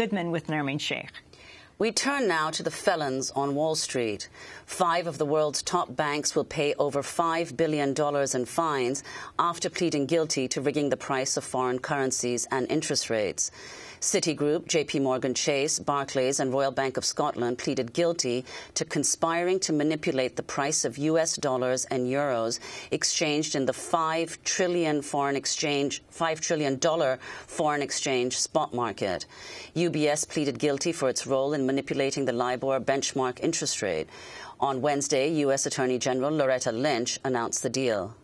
Goodman with Nermeen Shaikh. We turn now to the felons on Wall Street. Five of the world's top banks will pay over $5 billion in fines after pleading guilty to rigging the price of foreign currencies and interest rates. Citigroup, JP Morgan Chase, Barclays, and Royal Bank of Scotland pleaded guilty to conspiring to manipulate the price of US dollars and euros exchanged in the 5 trillion foreign exchange 5 trillion dollar foreign exchange spot market. UBS pleaded guilty for its role in manipulating the LIBOR benchmark interest rate. On Wednesday, U.S. Attorney General Loretta Lynch announced the deal.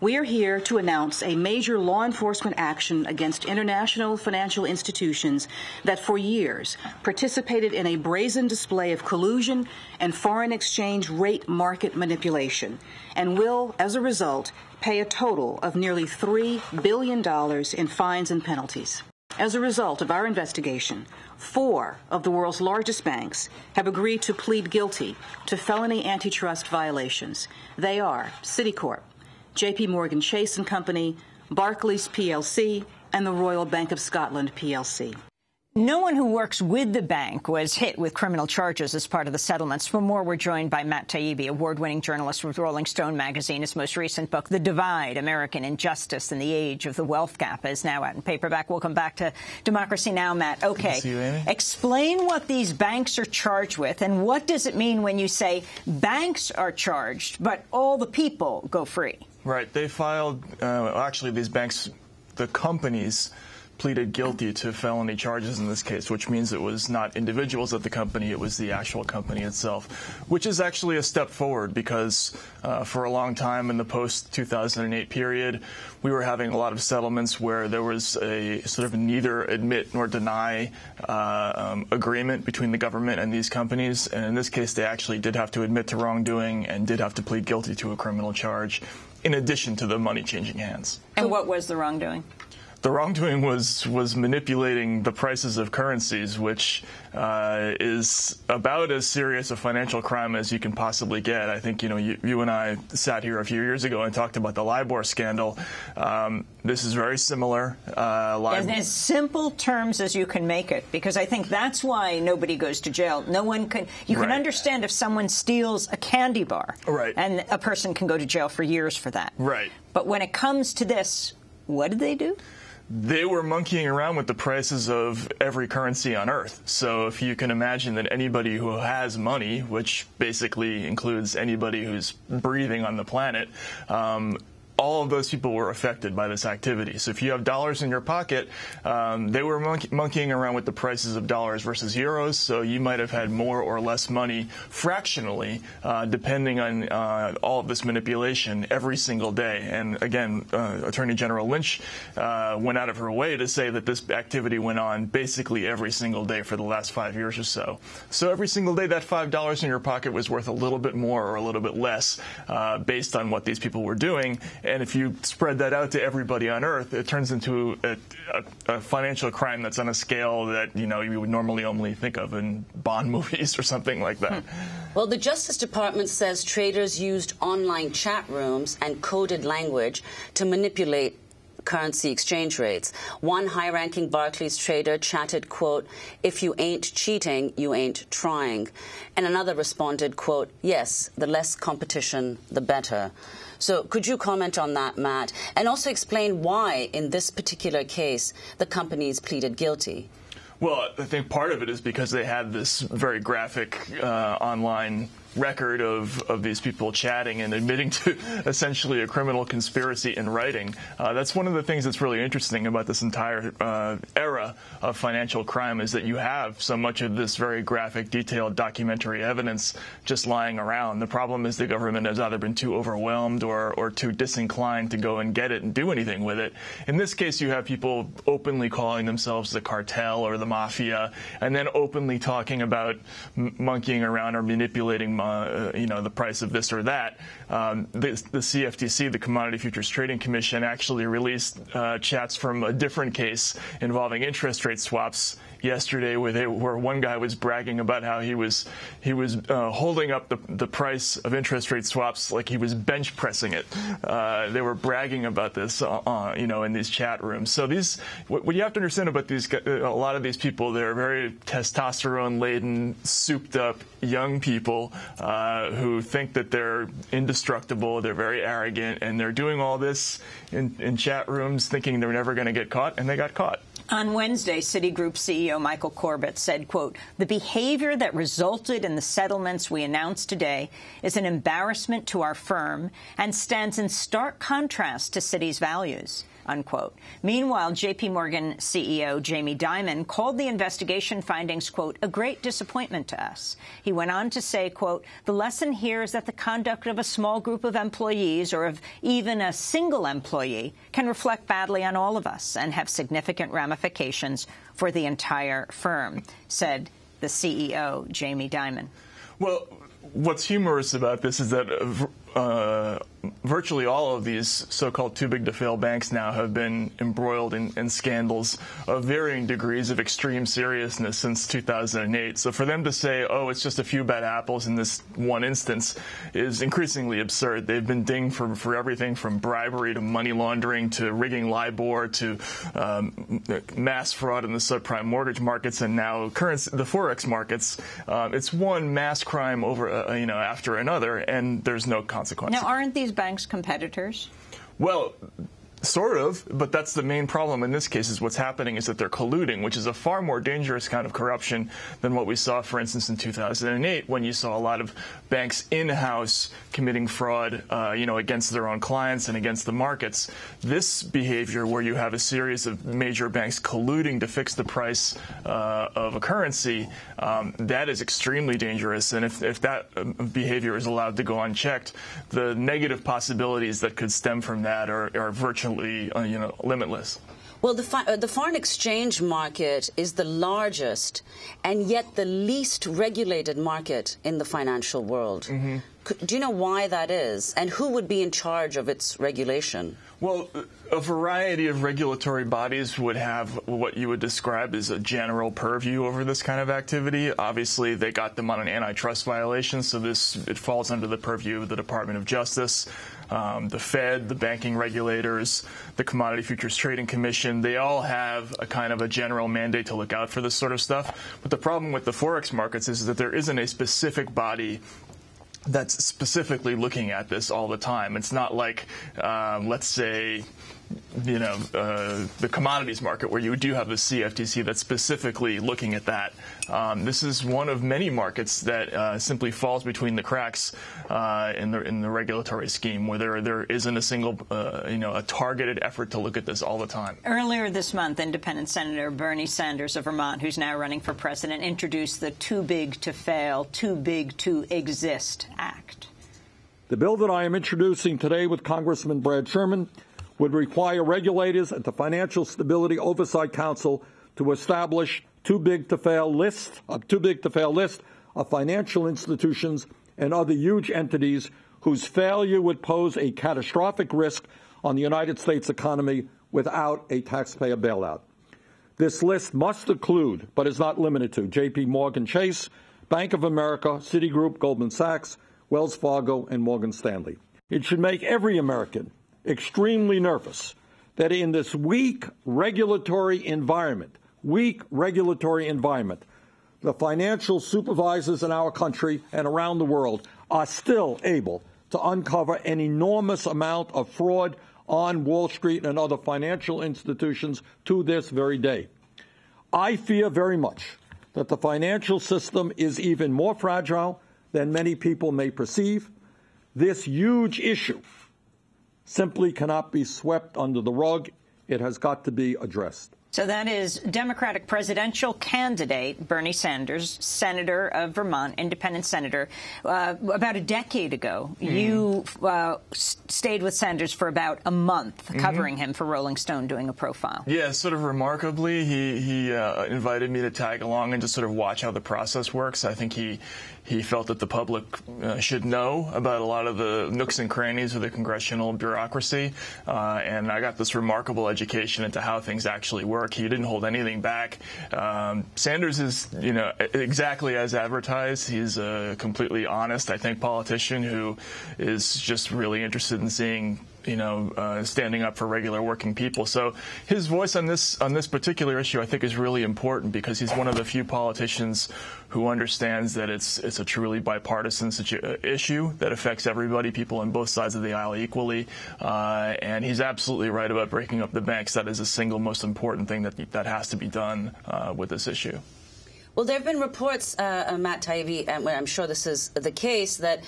We are here to announce a major law enforcement action against international financial institutions that for years participated in a brazen display of collusion and foreign exchange rate market manipulation and will, as a result, pay a total of nearly $3 billion in fines and penalties. As a result of our investigation, four of the world's largest banks have agreed to plead guilty to felony antitrust violations. They are Citicorp, JP Morgan Chase and Company, Barclays plc, and the Royal Bank of Scotland plc. No one who works with the bank was hit with criminal charges as part of the settlements. For more, we're joined by Matt Taibbi, award-winning journalist with Rolling Stone magazine. His most recent book, The Divide, American Injustice in the Age of the Wealth Gap, is now out in paperback. Welcome back to Democracy Now!, Matt. Okay, you, explain what these banks are charged with, and what does it mean when you say banks are charged, but all the people go free? Right. They filed, uh, actually, these banks, the companies, pleaded guilty to felony charges in this case, which means it was not individuals at the company, it was the actual company itself, which is actually a step forward because uh, for a long time in the post 2008 period, we were having a lot of settlements where there was a sort of neither admit nor deny uh, um, agreement between the government and these companies. And in this case, they actually did have to admit to wrongdoing and did have to plead guilty to a criminal charge in addition to the money changing hands. And what was the wrongdoing? The wrongdoing was was manipulating the prices of currencies, which uh, is about as serious a financial crime as you can possibly get. I think you know you, you and I sat here a few years ago and talked about the LIBOR scandal. Um, this is very similar. Uh, LIBOR. as simple terms as you can make it, because I think that's why nobody goes to jail. No one can. You can right. understand if someone steals a candy bar, right. and a person can go to jail for years for that. Right. But when it comes to this, what did they do? They were monkeying around with the prices of every currency on earth. So if you can imagine that anybody who has money, which basically includes anybody who's breathing on the planet, um, all of those people were affected by this activity. So if you have dollars in your pocket, um, they were monkey monkeying around with the prices of dollars versus euros. So you might have had more or less money fractionally, uh, depending on uh, all of this manipulation every single day. And again, uh, Attorney General Lynch uh, went out of her way to say that this activity went on basically every single day for the last five years or so. So every single day, that five dollars in your pocket was worth a little bit more or a little bit less, uh, based on what these people were doing. And if you spread that out to everybody on Earth, it turns into a, a, a, financial crime that's on a scale that you know you would normally only think of in Bond movies or something like that. Hmm. Well, the Justice Department says traders used online chat rooms and coded language to manipulate currency exchange rates. One high-ranking Barclays trader chatted, quote, if you ain't cheating, you ain't trying. And another responded, quote, yes, the less competition, the better. So could you comment on that, Matt, and also explain why, in this particular case, the companies pleaded guilty? Well, I think part of it is because they had this very graphic uh, online record of, of these people chatting and admitting to essentially a criminal conspiracy in writing. Uh, that's one of the things that's really interesting about this entire uh, era of financial crime is that you have so much of this very graphic, detailed documentary evidence just lying around. The problem is the government has either been too overwhelmed or, or too disinclined to go and get it and do anything with it. In this case, you have people openly calling themselves the cartel or the mafia and then openly talking about monkeying around or manipulating uh, you know, the price of this or that. Um, the, the, CFTC, the Commodity Futures Trading Commission, actually released uh, chats from a different case involving interest rate swaps yesterday where they, where one guy was bragging about how he was he was uh, holding up the the price of interest rate swaps like he was bench pressing it. Uh, they were bragging about this, uh, uh you know, in these chat rooms. So these what, what you have to understand about these a lot of these people, they're very testosterone laden, souped up young people uh, who think that they're indestructible, they're very arrogant, and they're doing all this in, in chat rooms thinking they're never going to get caught, and they got caught. On Wednesday, Citigroup CEO Michael Corbat said, quote, the behavior that resulted in the settlements we announced today is an embarrassment to our firm and stands in stark contrast to Citi's values unquote. Meanwhile, JP Morgan CEO Jamie Dimon called the investigation findings, quote, a great disappointment to us. He went on to say, quote, the lesson here is that the conduct of a small group of employees or of even a single employee can reflect badly on all of us and have significant ramifications for the entire firm, said the CEO, Jamie Dimon. Well, what's humorous about this is that uh, uh, virtually all of these so-called too big to fail banks now have been embroiled in, in, scandals of varying degrees of extreme seriousness since 2008. So for them to say, oh, it's just a few bad apples in this one instance is increasingly absurd. They've been dinged for, for everything from bribery to money laundering to rigging LIBOR to um, mass fraud in the subprime mortgage markets and now currency, the forex markets. Um, it's one mass crime over, uh, you know, after another, and there's no consequence. Now, aren't these banks competitors? Well, Sort of, but that's the main problem in this case is what's happening is that they're colluding, which is a far more dangerous kind of corruption than what we saw, for instance, in 2008 when you saw a lot of banks in-house committing fraud, uh, you know, against their own clients and against the markets. This behavior where you have a series of major banks colluding to fix the price uh, of a currency, um, that is extremely dangerous. And if, if that um, behavior is allowed to go unchecked, the negative possibilities that could stem from that are, are virtually uh, you know, limitless. Well, the, uh, the, foreign exchange market is the largest and yet the least regulated market in the financial world. Mm -hmm. Do you know why that is? And who would be in charge of its regulation? Well, a variety of regulatory bodies would have what you would describe as a general purview over this kind of activity. Obviously, they got them on an antitrust violation, so this it falls under the purview of the Department of Justice. Um, the Fed, the banking regulators, the Commodity Futures Trading Commission, they all have a kind of a general mandate to look out for this sort of stuff. But the problem with the Forex markets is that there isn't a specific body that's specifically looking at this all the time. It's not like, um, let's say, you know, uh, the commodities market where you do have the CFTC that's specifically looking at that. Um, this is one of many markets that uh, simply falls between the cracks uh, in the in the regulatory scheme, where there there isn't a single, uh, you know, a targeted effort to look at this all the time. Earlier this month, Independent Senator Bernie Sanders of Vermont, who's now running for president, introduced the "Too Big to Fail, Too Big to Exist" Act. The bill that I am introducing today with Congressman Brad Sherman would require regulators at the Financial Stability Oversight Council to establish too big to fail list, a too big to fail list of financial institutions and other huge entities whose failure would pose a catastrophic risk on the United States economy without a taxpayer bailout. This list must include, but is not limited to, JP Morgan Chase, Bank of America, Citigroup, Goldman Sachs, Wells Fargo, and Morgan Stanley. It should make every American extremely nervous that in this weak regulatory environment, weak regulatory environment, the financial supervisors in our country and around the world are still able to uncover an enormous amount of fraud on Wall Street and other financial institutions to this very day. I fear very much that the financial system is even more fragile than many people may perceive. This huge issue simply cannot be swept under the rug. It has got to be addressed. So that is Democratic presidential candidate Bernie Sanders, senator of Vermont, independent senator. Uh, about a decade ago, mm. you uh, stayed with Sanders for about a month, mm -hmm. covering him for Rolling Stone, doing a profile. Yeah, sort of remarkably, he he uh, invited me to tag along and just sort of watch how the process works. I think he he felt that the public uh, should know about a lot of the nooks and crannies of the congressional bureaucracy, uh, and I got this remarkable education into how things actually work. He didn't hold anything back. Um, Sanders is, you know, exactly as advertised. He's a completely honest, I think, politician who is just really interested in seeing you know, uh, standing up for regular working people. So his voice on this on this particular issue, I think, is really important because he's one of the few politicians who understands that it's it's a truly bipartisan situ- issue that affects everybody, people on both sides of the aisle equally. Uh, and he's absolutely right about breaking up the banks. That is the single most important thing that that has to be done uh, with this issue. Well, there have been reports, uh, uh Matt Taibbi, and I'm sure this is the case, that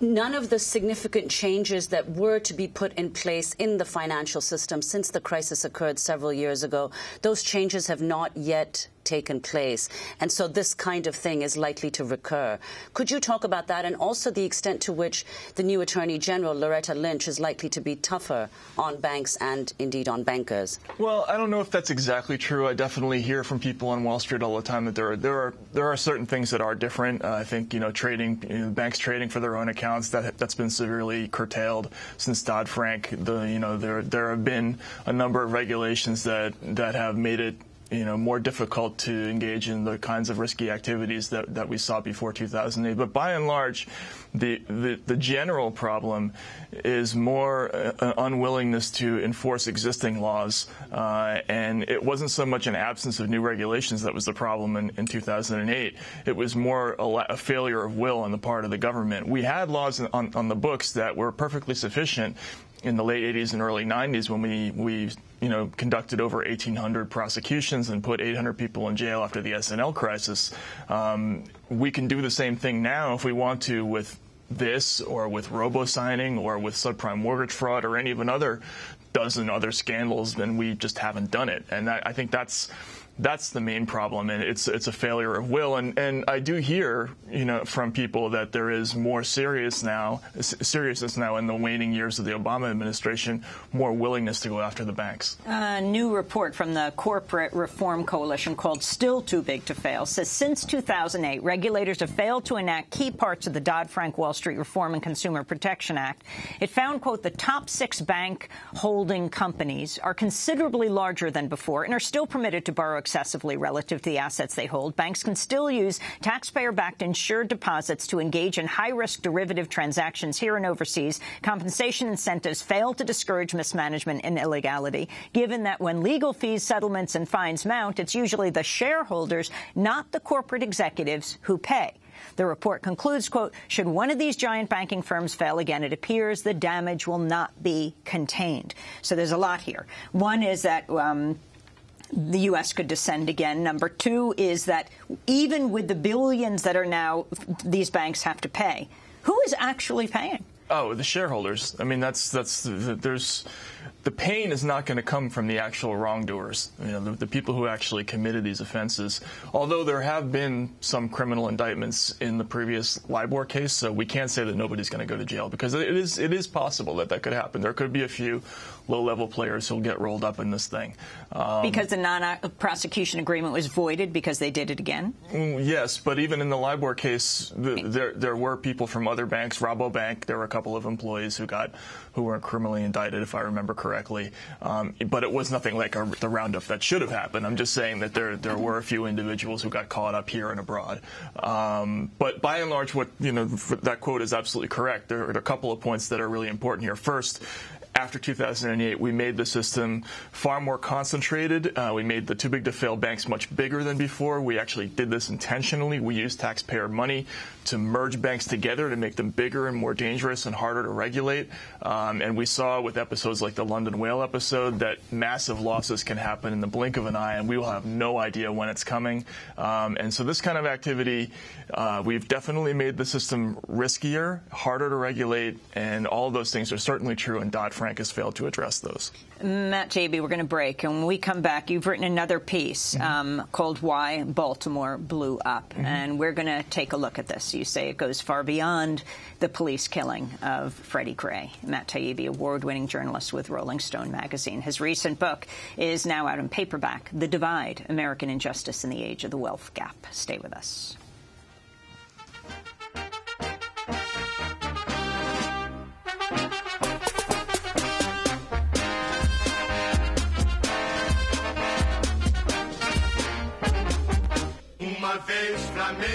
none of the significant changes that were to be put in place in the financial system since the crisis occurred several years ago, those changes have not yet taken place. And so this kind of thing is likely to recur. Could you talk about that and also the extent to which the new Attorney General, Loretta Lynch, is likely to be tougher on banks and indeed on bankers? Well, I don't know if that's exactly true. I definitely hear from people on Wall Street all the time that there are there are there are certain things that are different. Uh, I think you know trading you know, banks trading for their own accounts that that's been severely curtailed since Dodd Frank. The you know there there have been a number of regulations that that have made it you know, more difficult to engage in the kinds of risky activities that, that we saw before 2008. But by and large, the, the, the general problem is more uh, unwillingness to enforce existing laws. Uh, and it wasn't so much an absence of new regulations that was the problem in, in 2008. It was more a, a, failure of will on the part of the government. We had laws on, on the books that were perfectly sufficient in the late 80s and early 90s when we, we you know, conducted over 1,800 prosecutions and put 800 people in jail after the S&L crisis. Um, we can do the same thing now if we want to with this or with robo-signing or with subprime mortgage fraud or any of another dozen other scandals, then we just haven't done it. And that, I think that's that's the main problem, and it's it's a failure of will. And and I do hear you know from people that there is more serious now seriousness now in the waning years of the Obama administration, more willingness to go after the banks. A new report from the Corporate Reform Coalition called "Still Too Big to Fail" says since 2008, regulators have failed to enact key parts of the Dodd-Frank Wall Street Reform and Consumer Protection Act. It found, quote, the top six bank holding companies are considerably larger than before and are still permitted to borrow excessively relative to the assets they hold, banks can still use taxpayer-backed insured deposits to engage in high-risk derivative transactions here and overseas. Compensation incentives fail to discourage mismanagement and illegality, given that when legal fees, settlements and fines mount, it's usually the shareholders, not the corporate executives, who pay. The report concludes, quote, should one of these giant banking firms fail again, it appears the damage will not be contained. So there's a lot here. One is that um, the U.S. could descend again. Number two is that even with the billions that are now these banks have to pay, who is actually paying? Oh, the shareholders. I mean, that's that's there's the pain is not going to come from the actual wrongdoers, you know, the, the, people who actually committed these offenses. Although there have been some criminal indictments in the previous LIBOR case, so we can't say that nobody's going to go to jail because it is it is possible that that could happen. There could be a few low-level players who'll get rolled up in this thing. Um, because the non-prosecution agreement was voided because they did it again. Mm, yes, but even in the LIBOR case, the, there there were people from other banks, Rabobank. There were a couple of employees who got who were criminally indicted, if I remember correctly. Um, but it was nothing like a, the roundup that should have happened. I'm just saying that there there were a few individuals who got caught up here and abroad. Um, but by and large, what you know, that quote is absolutely correct. There are a couple of points that are really important here. First, after 2008, we made the system far more concentrated. Uh, we made the too big to fail banks much bigger than before. We actually did this intentionally. We used taxpayer money to merge banks together to make them bigger and more dangerous and harder to regulate. Um, and we saw with episodes like the London Whale episode that massive losses can happen in the blink of an eye, and we will have no idea when it's coming. Um, and so this kind of activity, uh, we've definitely made the system riskier, harder to regulate, and all those things are certainly true in Dodd-Frank Frank has failed to address those. Matt Taibbi, we're going to break. And when we come back, you've written another piece mm-hmm. um, called Why Baltimore Blew Up. Mm-hmm. And we're going to take a look at this. You say it goes far beyond the police killing of Freddie Gray. Matt Taibbi, award-winning journalist with Rolling Stone magazine. His recent book is now out in paperback, The Divide, American Injustice in the Age of the Wealth Gap. Stay with us. Flamengo,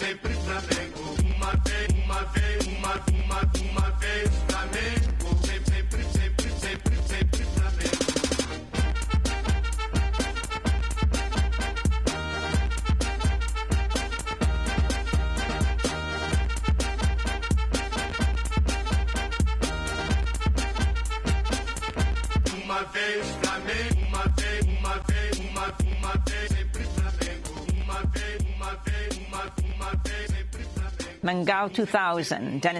sempre Flamengo, uma vez, uma vez, uma, uma, uma vez Mangao 2000, Dennis